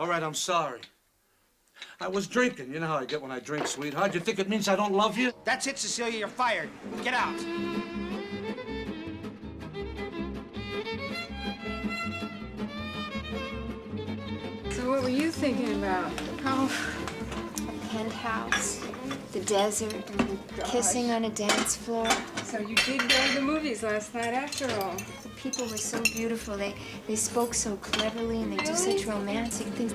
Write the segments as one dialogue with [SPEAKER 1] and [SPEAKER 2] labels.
[SPEAKER 1] All right, I'm sorry. I was drinking. You know how I get when I drink, sweetheart. You think it means I don't love you?
[SPEAKER 2] That's it, Cecilia. You're fired. Get out.
[SPEAKER 3] So what were you thinking about?
[SPEAKER 4] Oh, a penthouse, the desert, oh kissing on a dance floor.
[SPEAKER 3] So you did go to the movies last night after all.
[SPEAKER 4] The people were so beautiful. They they spoke so cleverly and they do such romantic things.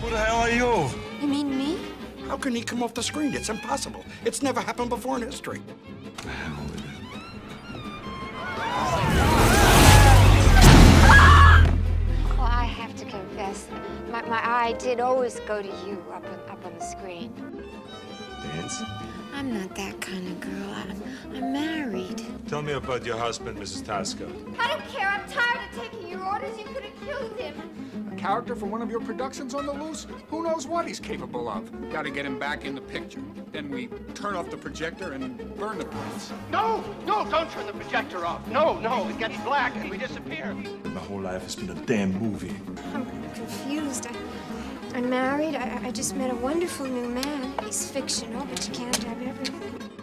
[SPEAKER 5] Who the hell are you?
[SPEAKER 4] You mean me?
[SPEAKER 2] How can he come off the screen? It's impossible. It's never happened before in history.
[SPEAKER 4] My, my eye did always go to you up on, up on the screen.
[SPEAKER 5] Dance?
[SPEAKER 4] I'm not that kind of girl. I'm, I'm married.
[SPEAKER 5] Tell me about your husband, Mrs. Tasca.
[SPEAKER 4] I don't care. I'm tired
[SPEAKER 6] character from one of your productions on the loose? Who knows what he's capable of? Got to get him back in the picture. Then we turn off the projector and burn the place.
[SPEAKER 7] No, no, don't turn the projector off. No, no, it gets black and we disappear.
[SPEAKER 5] My whole life has been a damn movie.
[SPEAKER 4] I'm confused. I, I'm married. I, I just met a wonderful new man. He's fictional, but you can't have everything.